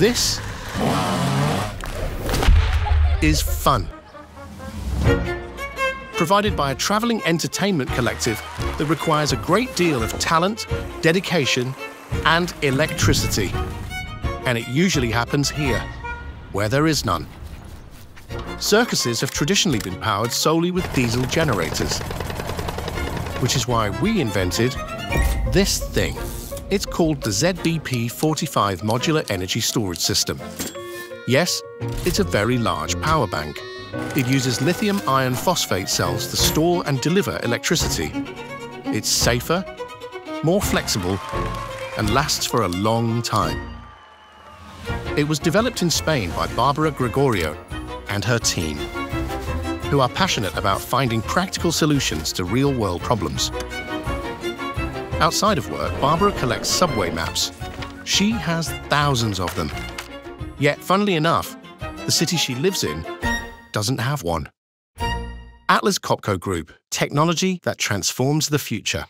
This is fun. Provided by a travelling entertainment collective that requires a great deal of talent, dedication, and electricity. And it usually happens here, where there is none. Circuses have traditionally been powered solely with diesel generators, which is why we invented this thing. It's called the ZBP45 Modular Energy Storage System. Yes, it's a very large power bank. It uses lithium iron phosphate cells to store and deliver electricity. It's safer, more flexible, and lasts for a long time. It was developed in Spain by Barbara Gregorio and her team, who are passionate about finding practical solutions to real-world problems. Outside of work, Barbara collects subway maps. She has thousands of them. Yet, funnily enough, the city she lives in doesn't have one. Atlas Copco Group, technology that transforms the future.